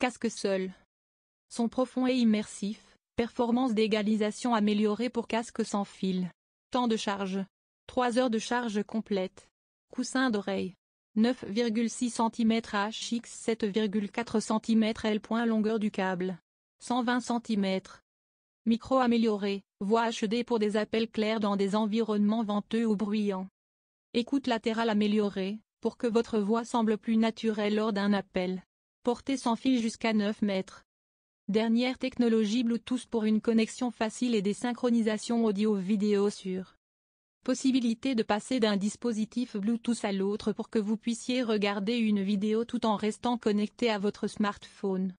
Casque seul. Son profond et immersif, performance d'égalisation améliorée pour casque sans fil. Temps de charge. 3 heures de charge complète. Coussin d'oreille. 9,6 cm HX 7,4 cm L. Longueur du câble. 120 cm. Micro amélioré, voix HD pour des appels clairs dans des environnements venteux ou bruyants. Écoute latérale améliorée, pour que votre voix semble plus naturelle lors d'un appel. Portée sans fil jusqu'à 9 mètres. Dernière technologie Bluetooth pour une connexion facile et des synchronisations audio-vidéo sûres. Possibilité de passer d'un dispositif Bluetooth à l'autre pour que vous puissiez regarder une vidéo tout en restant connecté à votre smartphone.